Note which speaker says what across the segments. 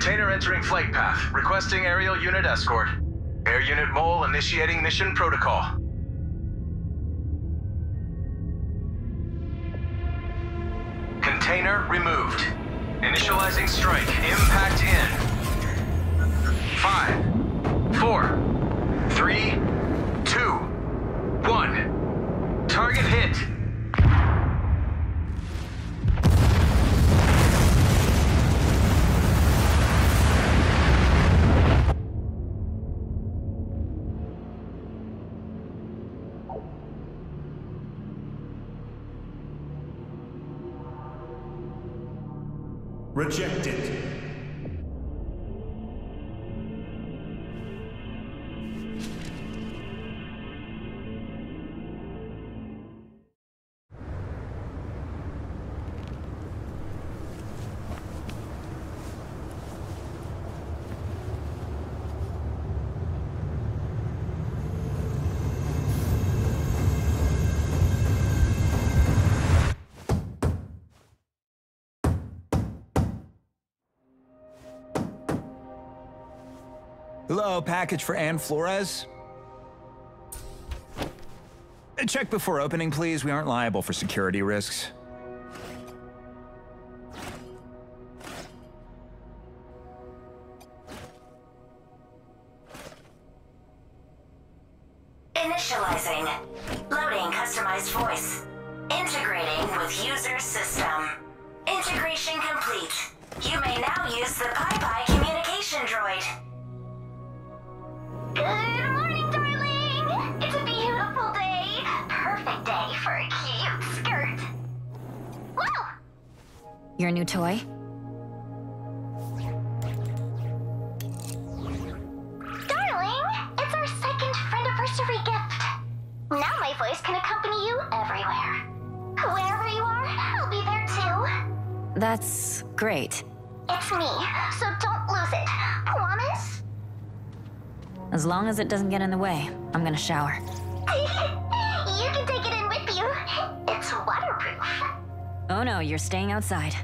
Speaker 1: Container entering flight path. Requesting aerial unit escort. Air Unit Mole initiating mission protocol. Container removed. Initializing strike. Impact in. Five, four, three, two, one. Target hit.
Speaker 2: Hello, package for Ann Flores? Check before opening, please. We aren't liable for security risks.
Speaker 3: Doesn't get in the way, I'm gonna shower.
Speaker 4: you can take it in with you. It's waterproof.
Speaker 3: Oh no, you're staying outside.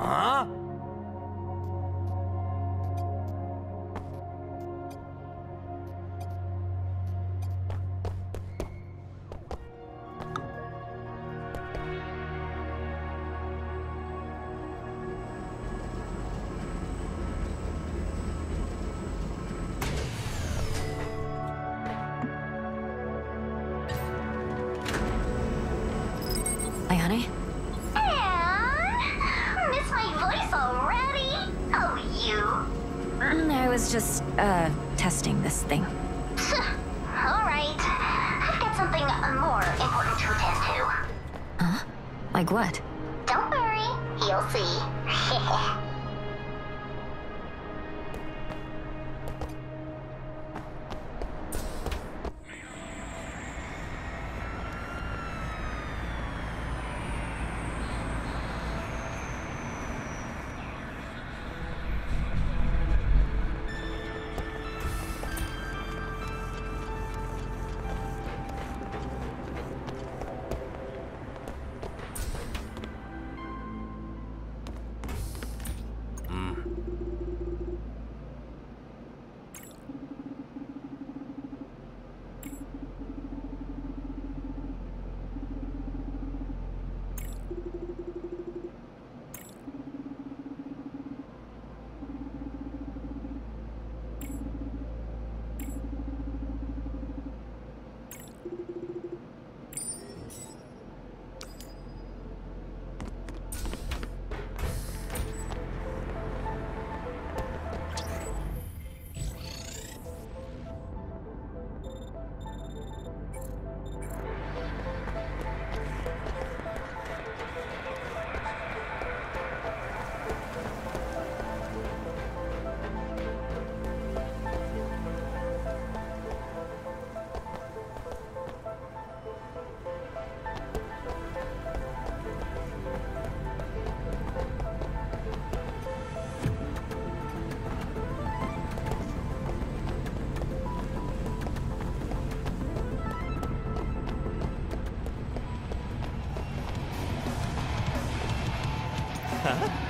Speaker 2: 啊？Like what?
Speaker 5: huh?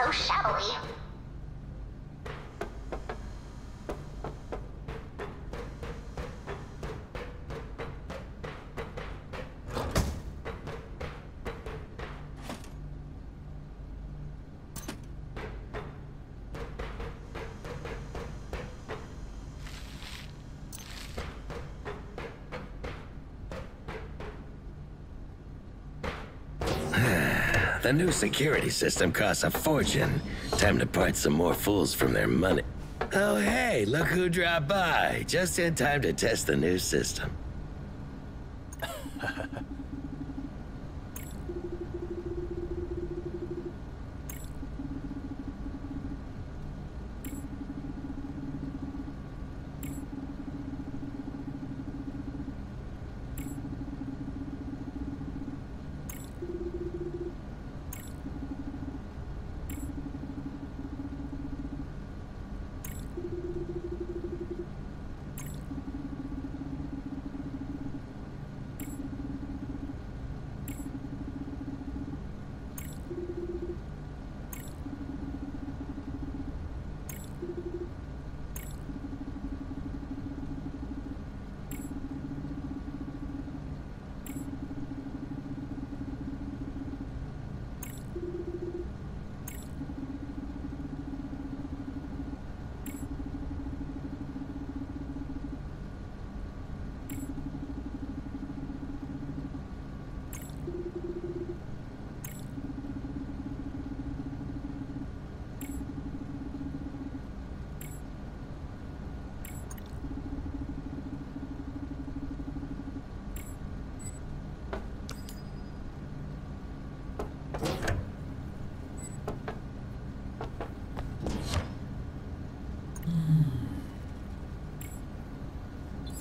Speaker 2: so shabbily.
Speaker 6: The new security system costs a fortune. Time to part some more fools from their money. Oh, hey, look who dropped by. Just in time to test the new system.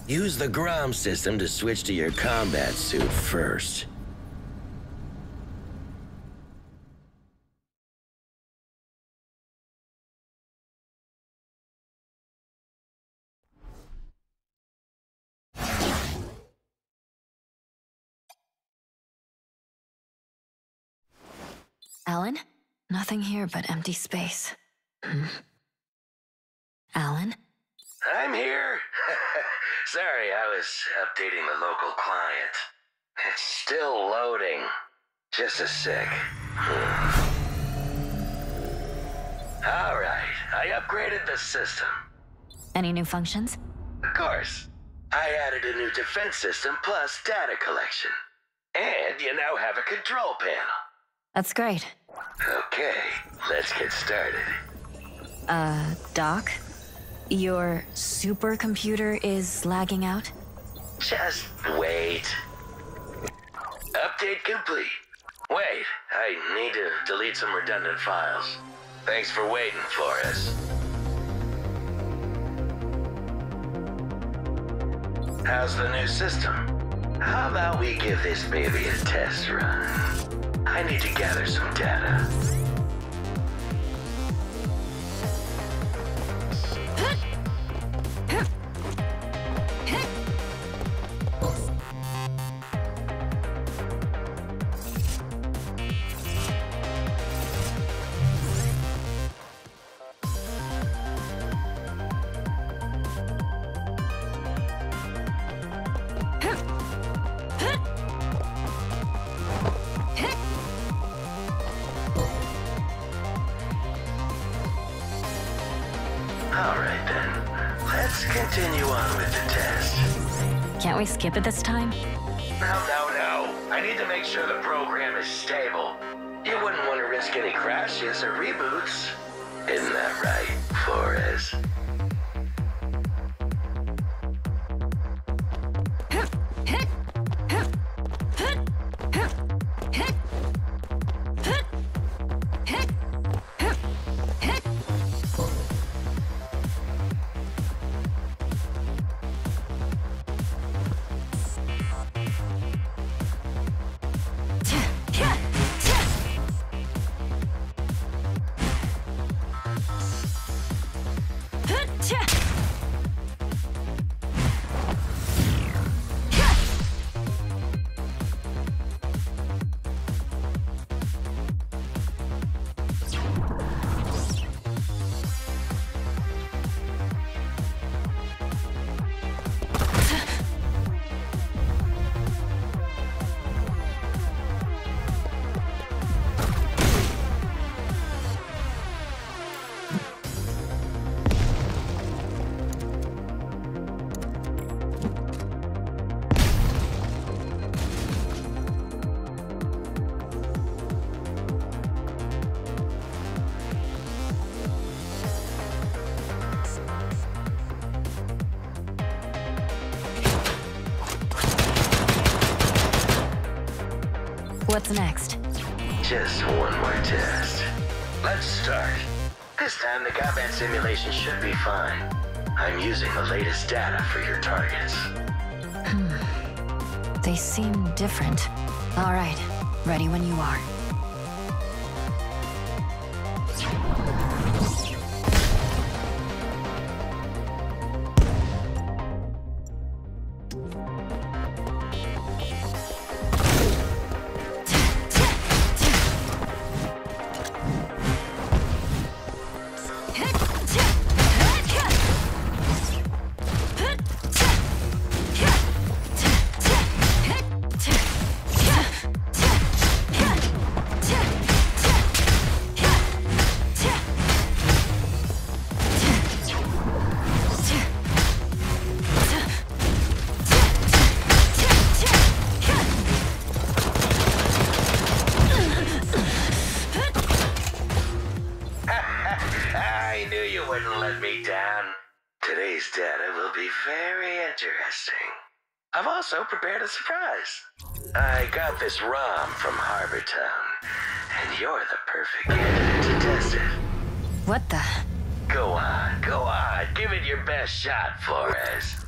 Speaker 6: Use the Grom system to switch to your combat suit first.
Speaker 3: Alan? Nothing here but empty space. Hmm. Alan?
Speaker 6: I'm here. Sorry, I was updating the local client. It's still loading. Just a sec. Hmm. All right, I upgraded the system.
Speaker 3: Any new functions?
Speaker 6: Of course. I added a new defense system plus data collection. And you now have a control panel.
Speaker 3: That's great.
Speaker 6: Okay, let's get started.
Speaker 3: Uh, Doc? Your supercomputer is lagging out?
Speaker 6: Just wait. Update complete. Wait, I need to delete some redundant files. Thanks for waiting, Flores. How's the new system? How about we give this baby a test run? I need to gather some data.
Speaker 3: Skip it this time?
Speaker 6: No, no, no. I need to make sure the program is stable. You wouldn't want to risk any crashes or reboots. Isn't that right, Flores? Just one more test. Let's start. This time the combat simulation should be fine. I'm using the latest data for your targets. Hmm.
Speaker 3: They seem different. All right, ready when you are.
Speaker 6: I prepared a surprise. I got this ROM from Harbor Town, and you're the perfect candidate to test it.
Speaker 3: What the?
Speaker 6: Go on, go on. Give it your best shot, Flores.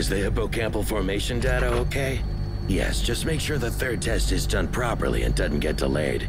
Speaker 6: Is the hippocampal formation data okay? Yes, just make sure the third test is done properly and doesn't get delayed.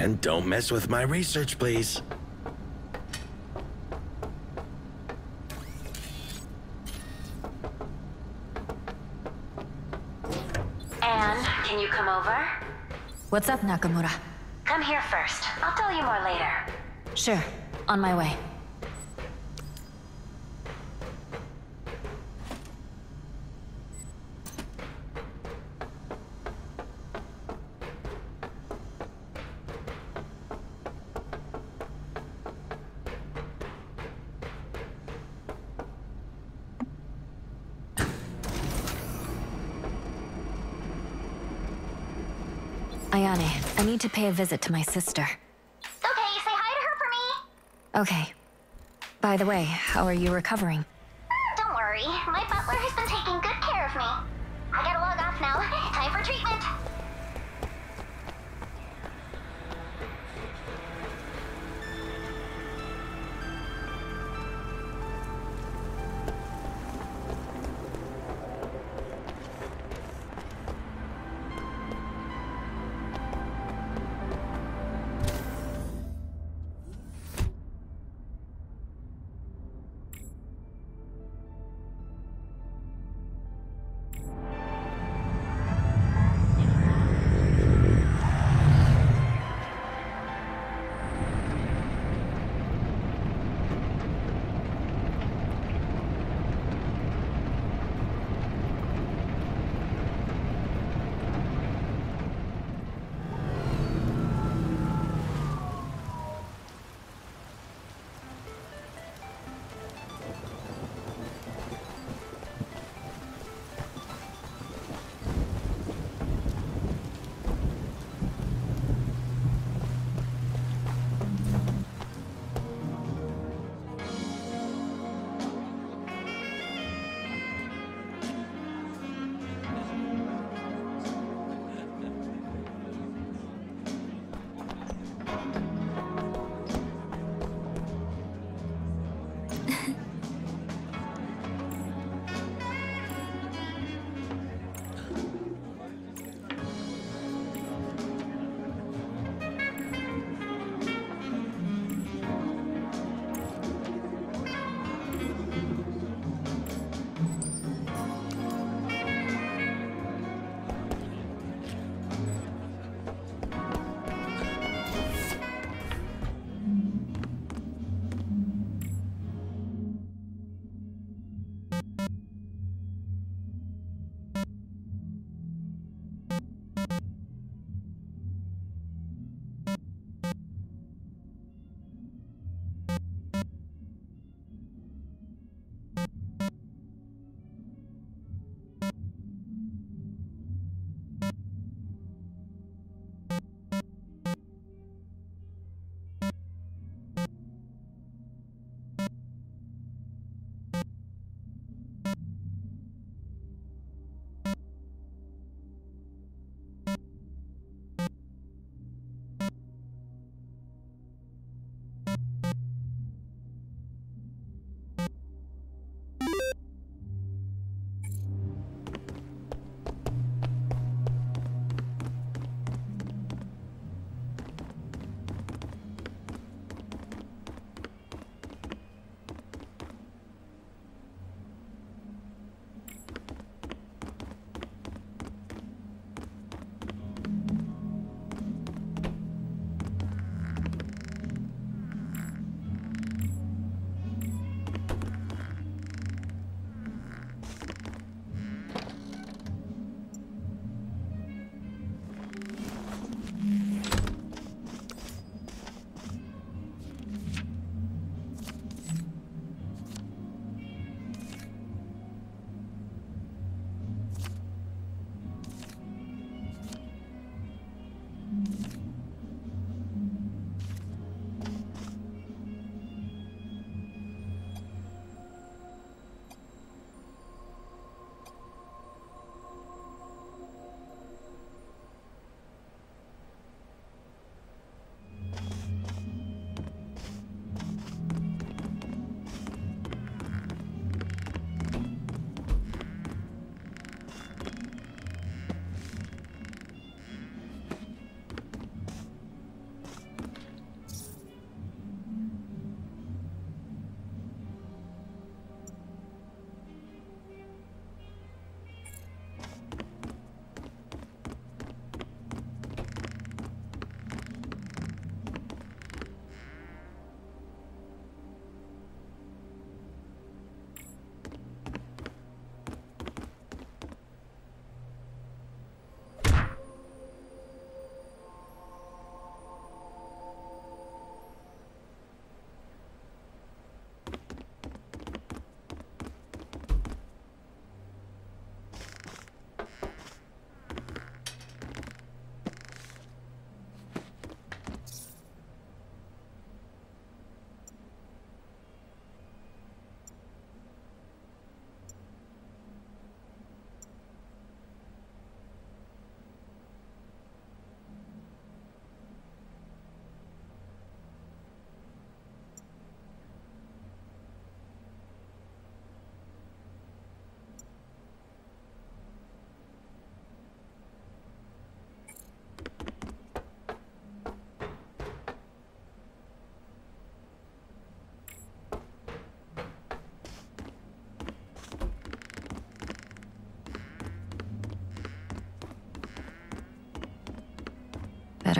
Speaker 6: And don't mess with my research, please.
Speaker 2: And can you come over?
Speaker 3: What's up, Nakamura?
Speaker 2: Come here first. I'll tell you more later.
Speaker 3: Sure, on my way. Ayane, I need to pay a visit to my sister.
Speaker 2: Okay, say hi to her for me.
Speaker 3: Okay. By the way, how are you recovering?
Speaker 2: Don't worry, my butler has been taking good care of me. I gotta log off now. Time for treatment.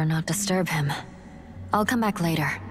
Speaker 3: Better not disturb him. I'll come back later.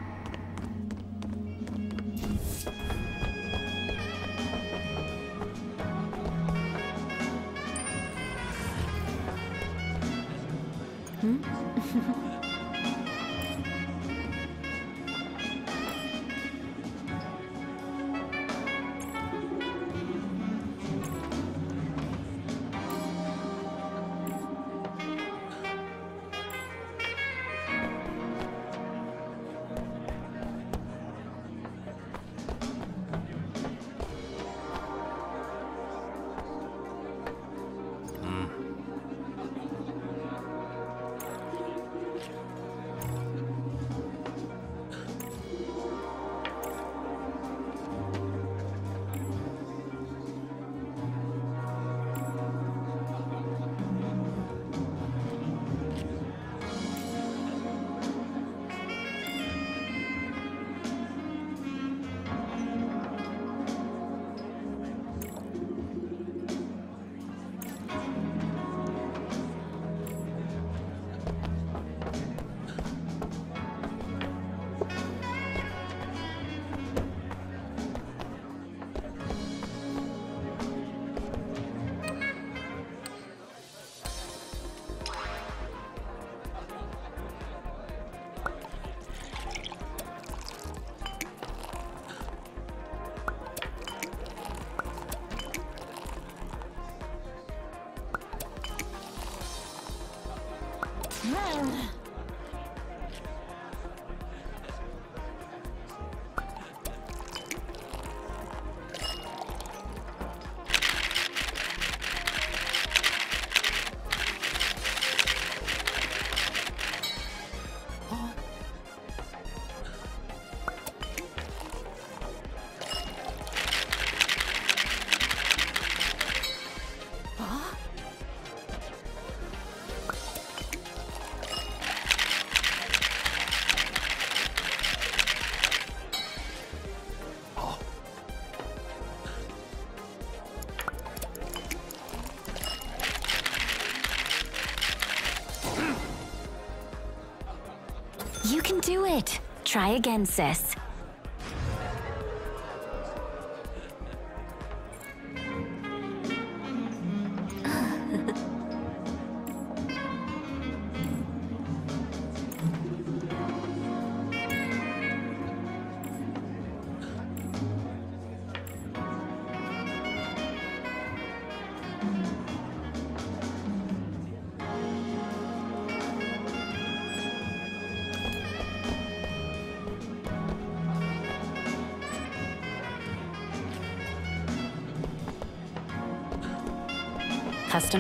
Speaker 3: Can do it. Try again, sis.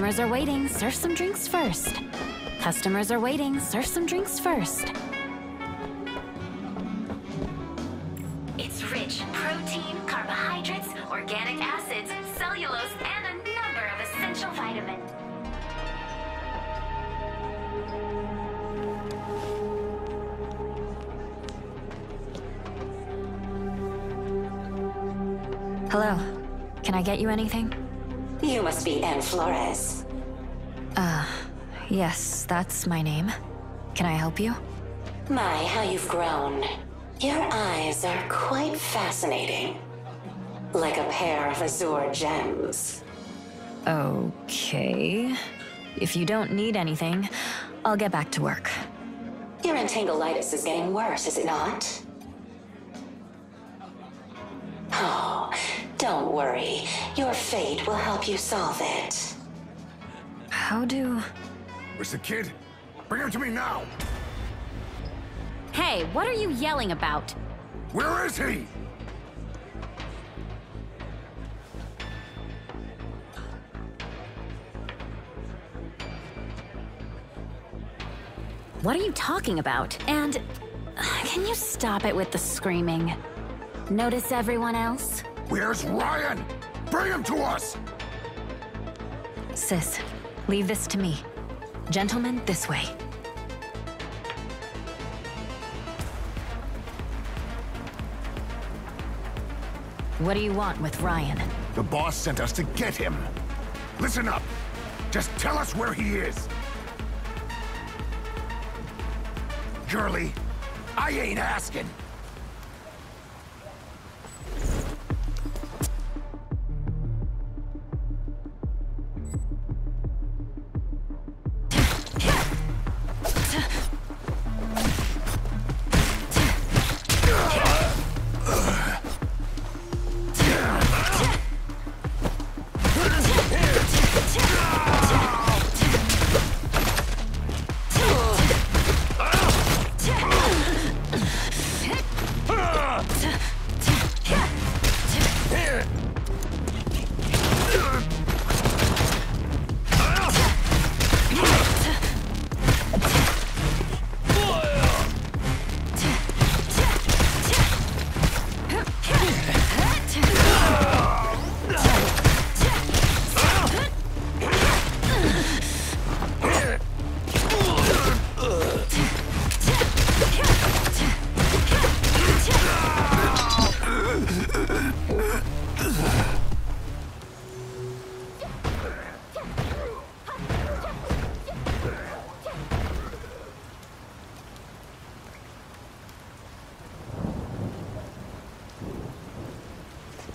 Speaker 3: Customers are waiting. Serve some drinks first. Customers are waiting. Serve some drinks first.
Speaker 4: It's rich protein, carbohydrates, organic acids, cellulose, and a number of essential vitamins.
Speaker 3: Hello. Can I get you anything?
Speaker 7: You must be Ann Flores.
Speaker 3: Yes, that's my name. Can I help you?
Speaker 7: My, how you've grown. Your eyes are quite fascinating. Like a pair of azure gems.
Speaker 3: Okay. If you don't need anything, I'll get back to work.
Speaker 7: Your entanglitis is getting worse, is it not? Oh, don't worry. Your fate will help you solve it.
Speaker 3: How do.
Speaker 8: Where's the kid? Bring him to me now!
Speaker 3: Hey, what are you yelling about?
Speaker 8: Where is he?
Speaker 3: What are you talking about? And. uh, Can you stop it with the screaming? Notice everyone else?
Speaker 8: Where's Ryan? Bring him to us!
Speaker 3: Sis, leave this to me. Gentlemen, this way. What do you want with Ryan?
Speaker 8: The boss sent us to get him. Listen up. Just tell us where he is.
Speaker 7: girly. I ain't asking.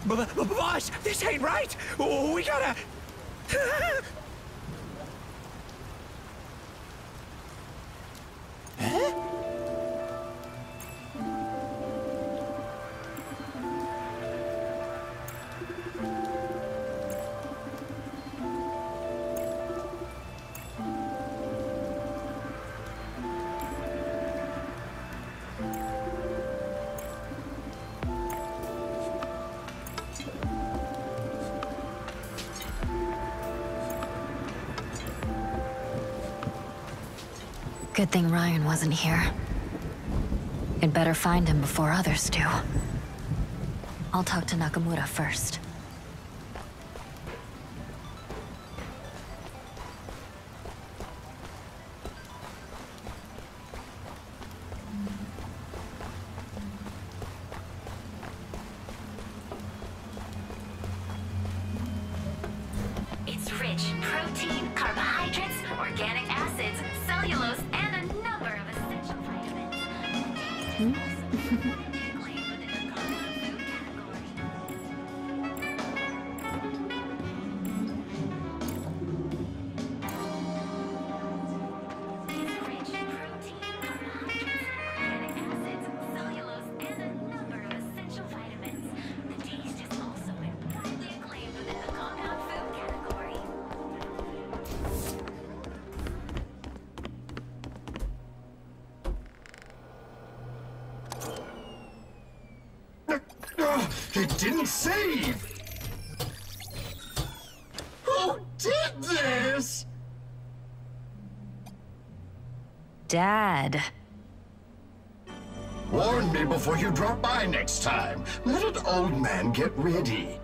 Speaker 9: B- boss, this ain't right. We gotta.
Speaker 3: Good thing Ryan wasn't here. I'd better find him before others do. I'll talk to Nakamura first.
Speaker 7: 嗯。Before you drop by next time. Let an old man get ready.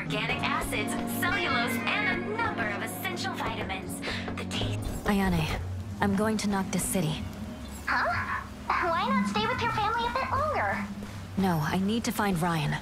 Speaker 7: Organic acids, cellulose, and a number of essential vitamins. The teeth.
Speaker 3: Ayane, I'm going to Noctis City.
Speaker 2: Huh? Why not stay with your family a bit longer?
Speaker 3: No, I need to find Ryan.